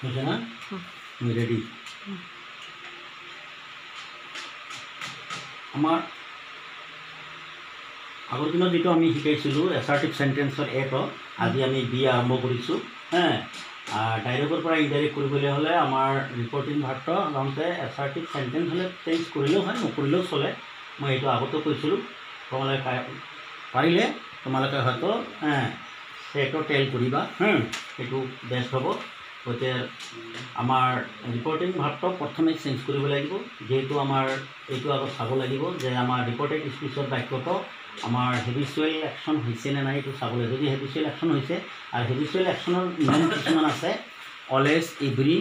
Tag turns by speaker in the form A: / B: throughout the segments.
A: হৈছে না ৰেডি আমাৰ আগৰ দিনত যিটো আমি শিকাইছিলোঁ এছাৰ্টিভ চেণ্টেঞ্চৰ এটো আজি আমি বি আৰম্ভ কৰিছোঁ হে? ডাইৰেক্টৰ পৰা ইনডাইৰেক্ট কৰিবলৈ হ'লে আমাৰ ৰিপৰ্টিং ভাৰ্টৰ সাধাৰণতে এছাৰ্টিভ চেণ্টেঞ্চ হ'লে চেঞ্জ কৰিলেও হয় নকৰিলেও চলে। মই এইটো আগতে কৈছিলোঁ। তোমালোকে পাৰিলে তোমালোকে হয়তো সেইটো টেল কৰিবা সেইটো বেষ্ট হ'ব। গতিকে আমাৰ ৰিপৰ্টিং ভাৰ্টক প্ৰথমে চেঞ্জ কৰিব লাগিব। যিহেতু আমাৰ এইটো আগত চাব লাগিব যে আমাৰ ৰিপৰ্টেড স্পীচৰ বাক্যটো আমাৰ হেবিচুৱেল একশ্যন হৈছে নে নাই এইটো চাব লাগিব। যদি হেবিচুৱেল একশ্যন হৈছে আৰু হেবিচুৱেল একশ্যনৰ নিয়ম কিছুমান আছে। Always every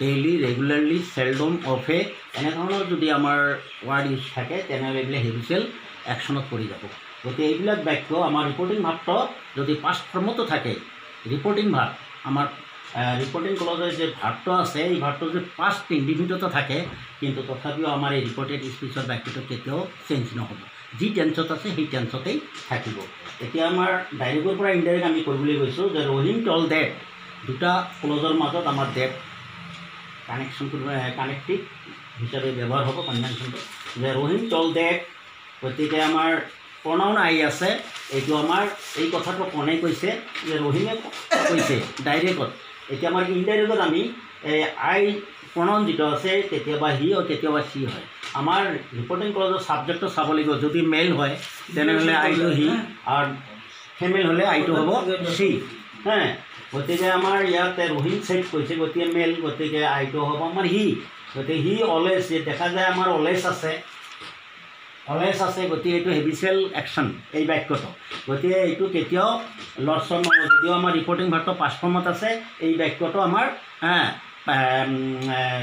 A: daily regularly seldom অফে এনেধৰণৰ যদি আমাৰ ৱাৰ্ড ইউজ থাকে তেনেহ'লে এইবিলাক হেবিচুৱেল একশ্যনত পৰি যাব। গতিকে এইবিলাক বাক্য আমাৰ ৰিপৰ্টিং ভাৰ্টত যদি পাষ্ট ফৰ্মতো থাকে ৰিপৰ্টিং ভাৰ্ট আমাৰ ৰিপৰ্টিং ক্লজৰ যে ভাৰ্টটো আছে এই ভাৰ্টটো যে পাষ্ট ইণ্ডিভিজুৱেলতো থাকে কিন্তু তথাপিও আমাৰ এই ৰিপৰ্টেড স্পীচৰ বাক্যটো কেতিয়াও চেঞ্জ নহ'ব। যি টেন্সত আছে সেই টেন্সতেই থাকিব। এতিয়া আমাৰ ডাইৰেক্টৰ পৰা ইনডাইৰেক্ট আমি কৰিবলৈ গৈছোঁ যে ৰহিম টল ডেট দুটা ক্লজৰ মাজত আমাৰ ডেট কানেকশ্যনটো কানেক্টিভ হিচাপে ব্যৱহাৰ হ'ব কনভেনশ্যনটো যে ৰহিম টল ডেট গতিকে আমাৰ প্ৰণাউন আহি আছে। এইটো আমাৰ এই কথাটো কোনে কৈছে? যে ৰহিমে কৈছে ডাইৰেক্টত এতিয়া আমাৰ ইনডাইৰেক্টত আমি এই আই প্ৰণাউন যিটো আছে কেতিয়াবা হি হয় কেতিয়াবা চি হয়। আমাৰ ৰিপৰ্টিং কলেজৰ ছাবজেক্টটো চাব লাগিব। যদি মেল হয় তেনেহ'লে আইটো হি আৰু ফিমেল হ'লে আইটো হ'ব চি হে গতিকে আমাৰ ইয়াতে ৰহিম চেট কৈছে গতিকে মেল গতিকে আইটো হ'ব আমাৰ হি গতিকে হি অলৱেজ দেখা যায় আমাৰ অলৱেজ আছে। অলৱেজ আছে গতিকে এইটো হেবিচুৱেল একশ্যন এই বাক্যটো। গতিকে এইটো কেতিয়াও লৰ্চন যদিও আমাৰ ৰিপৰ্টিং ভাৰ্টৰ পাঁচ ফৰ্মত আছে এই বাক্যটো আমাৰ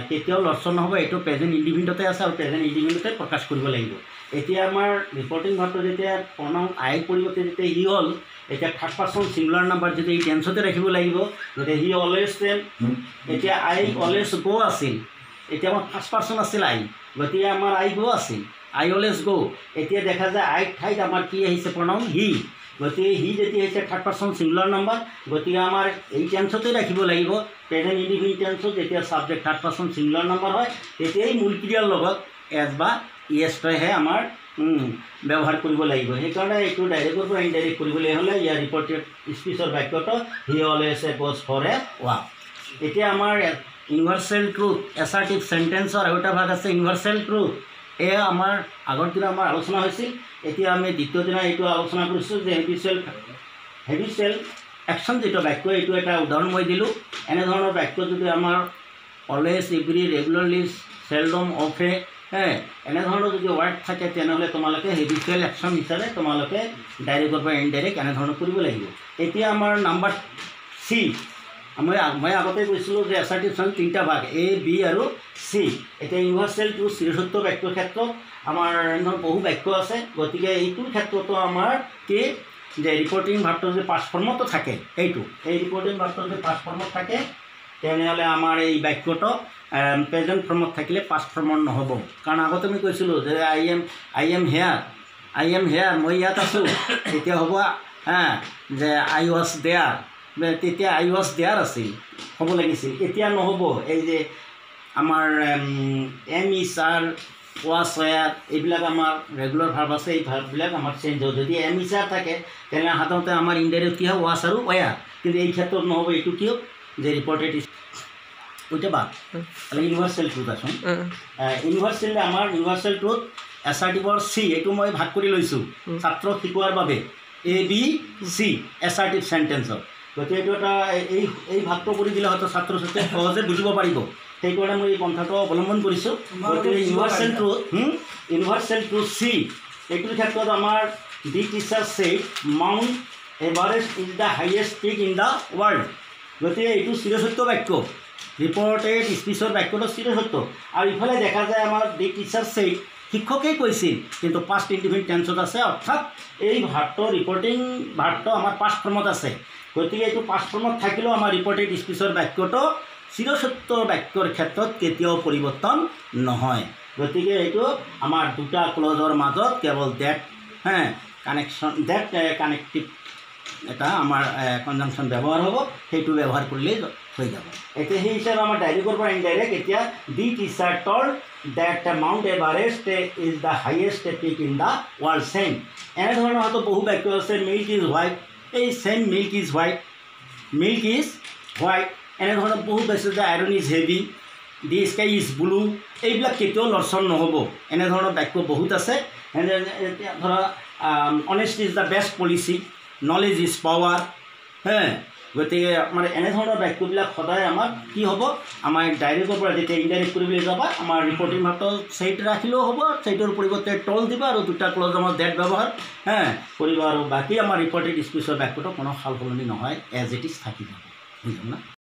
A: কেতিয়াও লৰ্চন নহ'ব এইটো প্ৰেজেণ্ট ইণ্ডিভিজুৱেলতে আছে আৰু প্ৰেজেণ্ট ইণ্ডিভিজুৱেলতে প্ৰকাশ কৰিব লাগিব। এতিয়া আমাৰ ৰিপৰ্টিং ভাৰ্টৰ যেতিয়া প্ৰণাউন আইৰ পৰিৱৰ্তে যেতিয়া ই হ'ল এতিয়া থাৰ্ড পাৰ্চন ছিংগুলাৰ নাম্বাৰ যদি এই টেন্সতে ৰাখিব লাগিব গতিকে হি অলৱেজ টেন এতিয়া আই অলৱেজ গ' আছিল। এতিয়া আমাৰ ফাৰ্ষ্ট পাৰ্চন আছিল আই গতিকে আমাৰ আই গ' আছিল। আই অলৱেজ গ' এতিয়া দেখা যায় আইৰ ঠাইত আমাৰ কি আহিছে প্ৰণাউন হি গতিকে হি যেতিয়া আহিছে থাৰ্ড পাৰ্চন ছিংগুলাৰ নাম্বাৰ গতিকে আমাৰ এই টেন্সতে ৰাখিব লাগিব। প্ৰেজেণ্ট ইণ্ডিভিজুৱেল টেন্সত যেতিয়া subject third person singular number হয় তেতিয়াই মূল ক্ৰিয়াৰ লগত এছ বা ইয়েছটোহে আমাৰ উম, ব্যৱহাৰ কৰিব লাগিব। সেইকাৰণে এইটো ডাইৰেক্টৰ পৰা ইনডাইৰেক্ট কৰিবলৈ হ'লে ইয়াৰ ৰিপৰ্টেড স্পীচৰ বাক্যটো হি অলৱেজ এ গছ ফৰ এ ৱাক এতিয়া আমাৰ ইউনিভাৰ্চেল ট্ৰুথ এছাৰ্টিভ চেণ্টেন্সৰ আৰু এটা ভাগ আছে ইউনিভাৰ্চেল ট্ৰুথ এয়া আমাৰ আগৰ দিনা আমাৰ আলোচনা হৈছিল। এতিয়া আমি দ্বিতীয় দিনা এইটো আলোচনা কৰিছোঁ যে হেবিচুৱেল হেবিচুৱেল একশ্যন যিটো বাক্য এইটো এটা উদাহৰণ মই দিলোঁ। এনেধৰণৰ বাক্য যদি আমাৰ অলৱেজ এভৰি ৰেগুলাৰলি চেলডম অফে হে এনেধৰণৰ যদি ৱাৰ্ড থাকে তেনেহ'লে তোমালোকে হেবিচুৱেল একশ্যন হিচাপে তোমালোকে ডাইৰেক্টৰ পৰা ইনডাইৰেক্ট এনেধৰণৰ কৰিব লাগিব। এতিয়া আমাৰ নাম্বাৰ চি মই মই আগতে কৈছিলোঁ যে এছ আৰ টি চন তিনিটা ভাগ এ বি আৰু চি। এতিয়া ইউনিভাৰ্চেল টু শ্ৰীসত্য বাক্যৰ ক্ষেত্ৰত আমাৰ এনেধৰণৰ বহু বাক্য আছে। গতিকে এইটোৰ ক্ষেত্ৰতো আমাৰ কি? যে ৰিপৰ্টিং ভাৰ্টৰ যে পাঁচ ফৰ্মতো থাকে এইটো। এই ৰিপৰ্টিং ভাৰ্টৰ যে পাঁচ ফৰ্মত থাকে তেনেহ'লে আমাৰ এই বাক্যটো প্ৰেজেণ্ট ফৰ্মত থাকিলে পাঁচ ফৰ্মত নহ'ব। কাৰণ আগতে আমি কৈছিলোঁ যে I am I am here I am here মই ইয়াত আছোঁ। তেতিয়া হ'ব হা যে আই ৱাজ দেয়াৰ তেতিয়া আই ৱাজ দেয়াৰ আছিল হ'ব লাগিছিল। এতিয়া নহ'ব এই যে আমাৰ am is are was were এইবিলাক আমাৰ ৰেগুলাৰ ভাৰ্ব আছে এই ভাৰ্ববিলাক আমাৰ চেঞ্জ হ'ব যদি এম ইজ আৰ থাকে তেনেহ'লে সাধাৰণতে আমাৰ ইনডাইৰেক্ট কি হয় ৱাছ আৰু ৱেয়াৰ কিন্তু এই ক্ষেত্ৰত নহ'ব এইটো কিয় যে ৰিপৰ্টেড ওইটা বাদ। তাহলে ইউনিভাৰ্সাল ট্ৰুথ আছোন ইউনিভাৰ্চেল আমাৰ ইউনিভাৰ্চেল ট্ৰুথ এছাৰ্টিভৰ চি এইটো মই ভাগ কৰি লৈছোঁ। ছাত্ৰক শিকোৱাৰ বাবে। এ বি চি এছাৰ্টিভ চেণ্টেন্সত গতিকে এইটো এটা এই এই ভাগটো কৰি দিলে হয়তো ছাত্ৰ ছাত্ৰীয়ে সহজে বুজিব পাৰিব। সেইকাৰণে মই এই পন্থাটো অৱলম্বন কৰিছোঁ। গতিকে universal truth universal truth C. এইটোৰ ক্ষেত্ৰত আমাৰ the teacher say Mount Everest is the highest peak in the world গতিকে এইটো চিৰসত্য বাক্য। ৰিপৰ্টেড স্পীচৰ বাক্যটো চিৰসত্য। আৰু ইফালে দেখা যায় আমাৰ দি টিচাৰ চেই শিক্ষকেই কৈছিল কিন্তু পাষ্ট ইণ্ডিভিজুৱেল টেন্সত আছে অৰ্থাৎ এই ভাৰ্টৰ ৰিপৰ্টিং ভাৰ্টটো আমাৰ পাষ্ট ফৰ্মত আছে। গতিকে এইটো পাষ্ট ফৰ্মত থাকিলেও আমাৰ ৰিপৰ্টেড স্পীচৰ বাক্যটো চিৰসত্য বাক্যৰ ক্ষেত্ৰত কেতিয়াও পৰিৱৰ্তন নহয়। গতিকে এইটো আমাৰ দুটা ক্লজৰ মাজত কেৱল ডেট হে কানেকশ্যন ডেট কানেক্টিভ এটা আমাৰ কনজাংশ্যন ব্যৱহাৰ হ'ব সেইটো ব্যৱহাৰ কৰিলেই হৈ যাব। এতিয়া সেই হিচাপে আমাৰ ডাইৰেক্টৰ পৰা ইনডাইৰেক্ট এতিয়া the teacher told that Mount Everest is the highest peak in the world same এনেধৰণৰ হয়তো বহু বাক্য আছে। মিল্ক ইজ হোৱাইট এই same milk is white milk is white এনেধৰণৰ বহুত আছে। যে iron is heavy the sky is blue এইবিলাক কেতিয়াও লৰচন নহ'ব। এনেধৰণৰ বাক্য বহুত আছে। এনে এতিয়া ধৰা honest is the best policy knowledge is power হে? গতিকে মানে এনেধৰণৰ বাক্যবিলাক সদায় আমাক কি হ'ব? আমাৰ ডাইৰেক্টৰ পৰা যেতিয়া ইনডাইৰেক্ট কৰিবলৈ যাবা আমাৰ ৰিপৰ্টিং মাত্ৰ চাইট ৰাখিলেও হ'ব চাইটৰ পৰিৱৰ্তে টল দিবা আৰু দুটা ক্লজ আমাৰ ডেট ব্যৱহাৰ হে? কৰিব আৰু বাকী আমাৰ ৰিপৰ্টিং স্পীচৰ বাক্যটো কোনো সাল সলনি নহয় এজ ইট ইজ থাকি যাব। বুজিম না?